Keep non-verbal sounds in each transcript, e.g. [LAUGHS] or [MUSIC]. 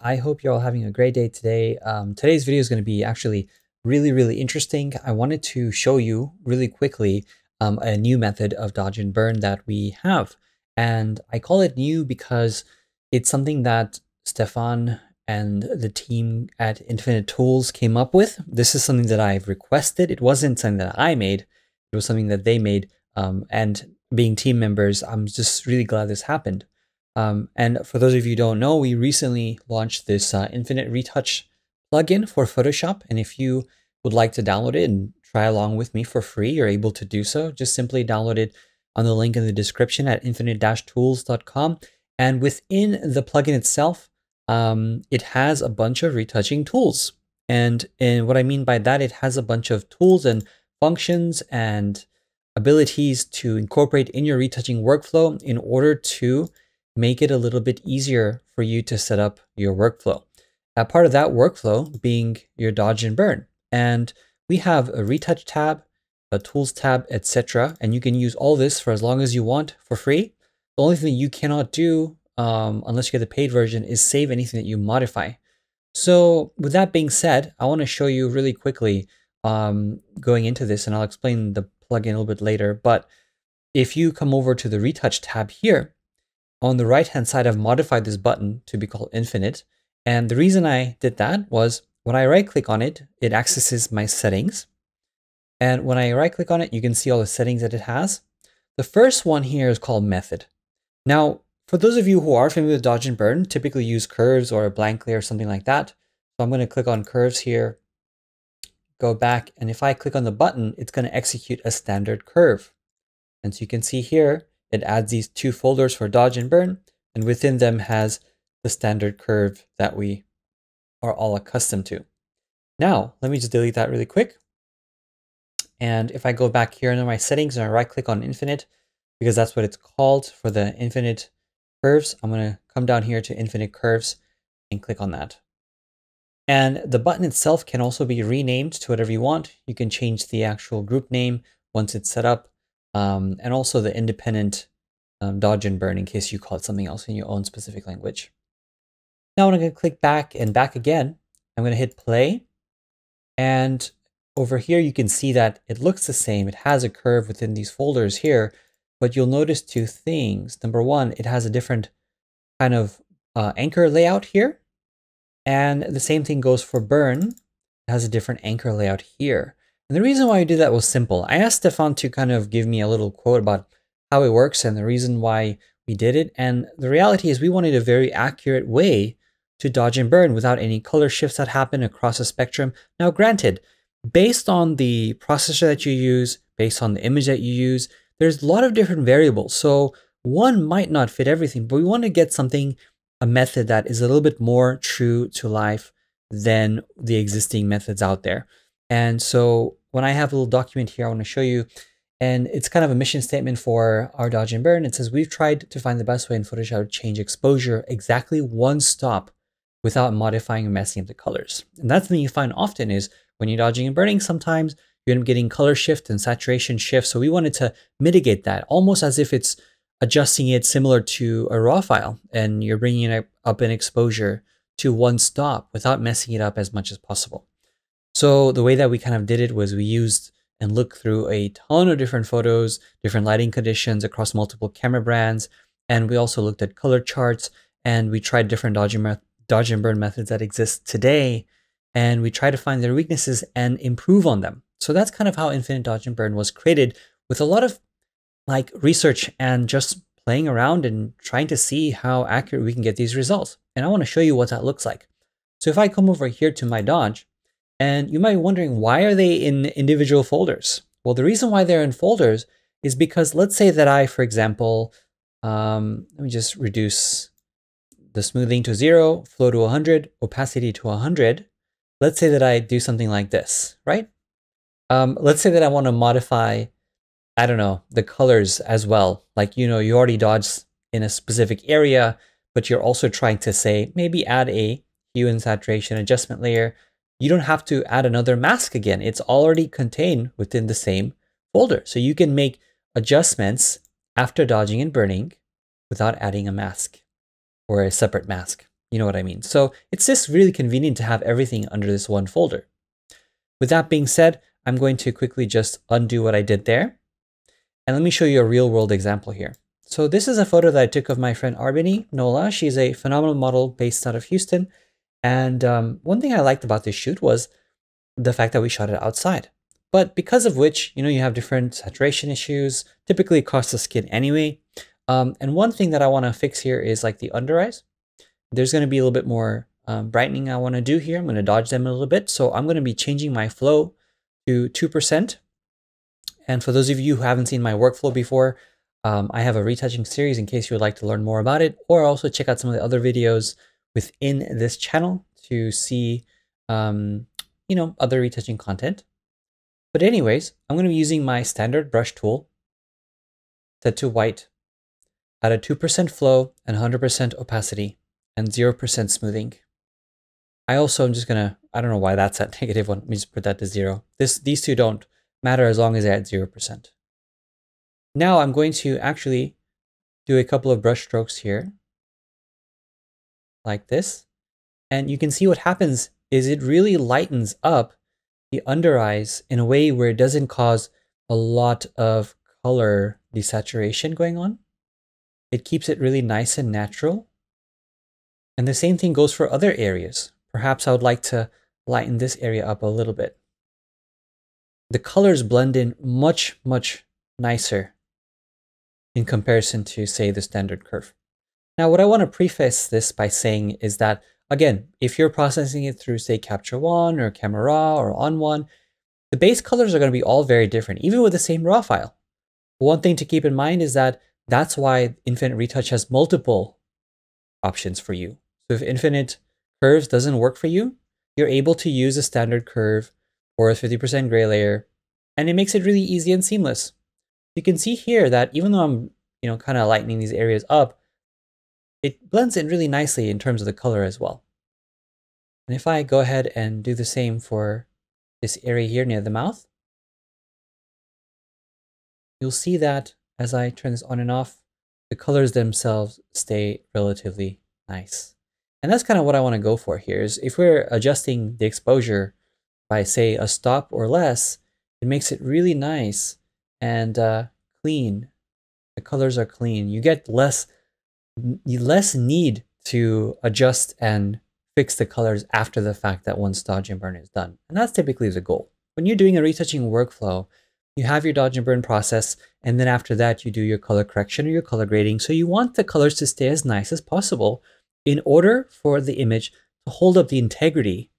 I hope you're all having a great day today. Um, today's video is going to be actually really, really interesting. I wanted to show you really quickly um, a new method of dodge and burn that we have. And I call it new because it's something that Stefan and the team at Infinite Tools came up with. This is something that I've requested. It wasn't something that I made. It was something that they made. Um, and being team members, I'm just really glad this happened. Um, and for those of you who don't know, we recently launched this uh, Infinite Retouch plugin for Photoshop. And if you would like to download it and try along with me for free, you're able to do so. Just simply download it on the link in the description at infinite-tools.com. And within the plugin itself, um, it has a bunch of retouching tools. And, and what I mean by that, it has a bunch of tools and functions and abilities to incorporate in your retouching workflow in order to make it a little bit easier for you to set up your workflow. A part of that workflow being your dodge and burn. And we have a retouch tab, a tools tab, etc. And you can use all this for as long as you want for free. The only thing you cannot do, um, unless you get the paid version, is save anything that you modify. So with that being said, I want to show you really quickly um, going into this, and I'll explain the plugin a little bit later. But if you come over to the retouch tab here, on the right hand side, I've modified this button to be called infinite. And the reason I did that was when I right click on it, it accesses my settings. And when I right click on it, you can see all the settings that it has. The first one here is called method. Now, for those of you who are familiar with dodge and burn, typically use curves or a blank layer or something like that. So I'm going to click on curves here, go back, and if I click on the button, it's going to execute a standard curve. And so you can see here, it adds these two folders for dodge and burn, and within them has the standard curve that we are all accustomed to. Now, let me just delete that really quick. And if I go back here under my settings and I right click on infinite, because that's what it's called for the infinite curves, I'm going to come down here to infinite curves and click on that. And the button itself can also be renamed to whatever you want. You can change the actual group name once it's set up um, and also the independent um, dodge and burn in case you call it something else in your own specific language. Now I'm going to click back and back again. I'm going to hit play. And over here, you can see that it looks the same. It has a curve within these folders here, but you'll notice two things. Number one, it has a different kind of uh, anchor layout here. And the same thing goes for burn. It has a different anchor layout here. And the reason why I did that was simple. I asked Stefan to kind of give me a little quote about how it works and the reason why we did it. And the reality is we wanted a very accurate way to dodge and burn without any color shifts that happen across a spectrum. Now, granted, based on the processor that you use, based on the image that you use, there's a lot of different variables. So one might not fit everything, but we want to get something, a method that is a little bit more true to life than the existing methods out there. And so when I have a little document here, I want to show you, and it's kind of a mission statement for our Dodge and Burn. It says, we've tried to find the best way in Photoshop to change exposure exactly one stop without modifying or messing up the colors. And that's the thing you find often is when you're dodging and burning, sometimes you end up getting color shift and saturation shift. So we wanted to mitigate that almost as if it's adjusting it similar to a raw file and you're bringing it up in exposure to one stop without messing it up as much as possible. So the way that we kind of did it was we used and looked through a ton of different photos, different lighting conditions across multiple camera brands. And we also looked at color charts and we tried different dodge and, dodge and burn methods that exist today. And we try to find their weaknesses and improve on them. So that's kind of how Infinite Dodge and Burn was created with a lot of like research and just playing around and trying to see how accurate we can get these results. And I want to show you what that looks like. So if I come over here to my Dodge, and you might be wondering, why are they in individual folders? Well, the reason why they're in folders is because let's say that I, for example, um, let me just reduce the smoothing to zero, flow to 100, opacity to 100. Let's say that I do something like this, right? Um, let's say that I want to modify, I don't know, the colors as well. Like, you know, you already dodged in a specific area, but you're also trying to say, maybe add a hue and saturation adjustment layer you don't have to add another mask again. It's already contained within the same folder. So you can make adjustments after dodging and burning without adding a mask or a separate mask. You know what I mean? So it's just really convenient to have everything under this one folder. With that being said, I'm going to quickly just undo what I did there. And let me show you a real world example here. So this is a photo that I took of my friend Arbany Nola. She's a phenomenal model based out of Houston. And um, one thing I liked about this shoot was the fact that we shot it outside. But because of which, you know, you have different saturation issues, typically across the skin anyway. Um, and one thing that I want to fix here is like the under eyes. There's going to be a little bit more um, brightening I want to do here. I'm going to dodge them a little bit. So I'm going to be changing my flow to 2%. And for those of you who haven't seen my workflow before, um, I have a retouching series in case you would like to learn more about it, or also check out some of the other videos within this channel to see, um, you know, other retouching content. But anyways, I'm going to be using my standard brush tool set to white at a 2% flow and 100% opacity and 0% smoothing. I also am just going to, I don't know why that's at [LAUGHS] negative one. Let me just put that to zero. This, these two don't matter as long as they're at 0%. Now I'm going to actually do a couple of brush strokes here, like this. And you can see what happens is it really lightens up the under eyes in a way where it doesn't cause a lot of color desaturation going on. It keeps it really nice and natural. And the same thing goes for other areas. Perhaps I would like to lighten this area up a little bit. The colors blend in much, much nicer in comparison to, say, the standard curve. Now, what I want to preface this by saying is that, again, if you're processing it through, say, Capture One or Camera Raw or ON1, the base colors are going to be all very different, even with the same raw file. One thing to keep in mind is that that's why Infinite Retouch has multiple options for you. So if Infinite Curves doesn't work for you, you're able to use a standard curve or a 50% gray layer, and it makes it really easy and seamless. You can see here that even though I'm, you know, kind of lightening these areas up, it blends in really nicely in terms of the color as well. And if I go ahead and do the same for this area here near the mouth, you'll see that as I turn this on and off, the colors themselves stay relatively nice. And that's kind of what I want to go for here is if we're adjusting the exposure by say a stop or less, it makes it really nice and uh, clean. The colors are clean. You get less, less need to adjust and fix the colors after the fact that once dodge and burn is done. And that's typically the goal. When you're doing a retouching workflow, you have your dodge and burn process, and then after that, you do your color correction or your color grading. So you want the colors to stay as nice as possible in order for the image to hold up the integrity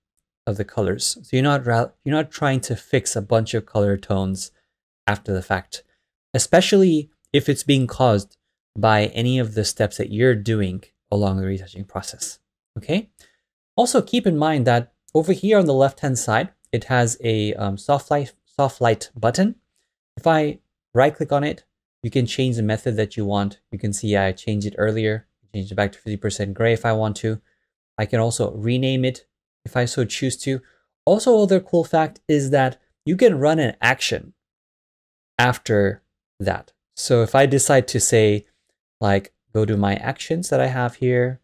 of the colors. So you're not you're not trying to fix a bunch of color tones after the fact, especially if it's being caused by any of the steps that you're doing along the retouching process. Okay. Also keep in mind that over here on the left-hand side, it has a um, soft light soft light button. If I right click on it, you can change the method that you want. You can see I changed it earlier, change it back to 50% gray if I want to. I can also rename it if I so choose to. Also, other cool fact is that you can run an action after that. So if I decide to say, like, go to my actions that I have here,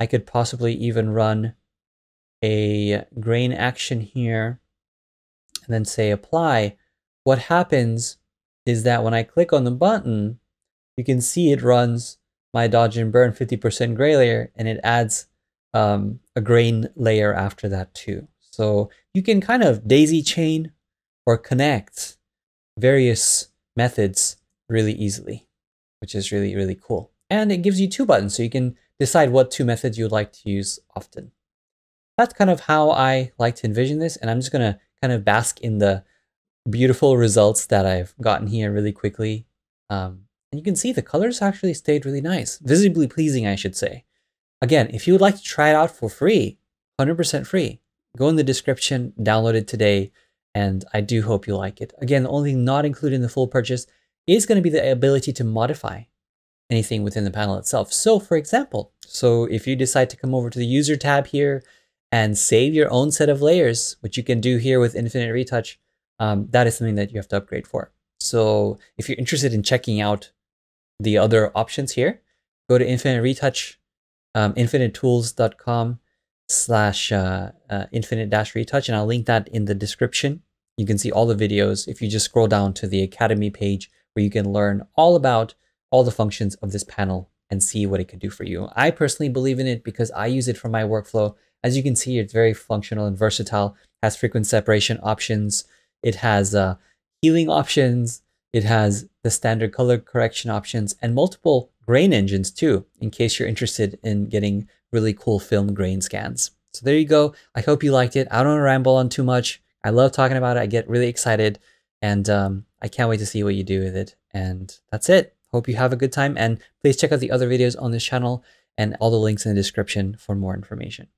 I could possibly even run a grain action here and then say apply. What happens is that when I click on the button, you can see it runs my dodge and burn 50% gray layer and it adds um, a grain layer after that too. So you can kind of daisy chain or connect various methods really easily, which is really, really cool. And it gives you two buttons, so you can decide what two methods you would like to use often. That's kind of how I like to envision this, and I'm just gonna kind of bask in the beautiful results that I've gotten here really quickly. Um, and you can see the colors actually stayed really nice, visibly pleasing, I should say. Again, if you would like to try it out for free, 100% free, go in the description, download it today, and I do hope you like it. Again, only not included in the full purchase is going to be the ability to modify anything within the panel itself. So for example, so if you decide to come over to the user tab here and save your own set of layers, which you can do here with Infinite Retouch, um, that is something that you have to upgrade for. So if you're interested in checking out the other options here, go to Infinite Retouch um, infinitetools.com slash uh, uh, infinite dash retouch, and I'll link that in the description. You can see all the videos if you just scroll down to the Academy page where you can learn all about all the functions of this panel and see what it could do for you. I personally believe in it because I use it for my workflow. As you can see, it's very functional and versatile, has frequency separation options. It has uh, healing options. It has the standard color correction options and multiple grain engines too, in case you're interested in getting really cool film grain scans. So there you go. I hope you liked it. I don't want to ramble on too much. I love talking about it. I get really excited and um, I can't wait to see what you do with it. And that's it. Hope you have a good time and please check out the other videos on this channel and all the links in the description for more information.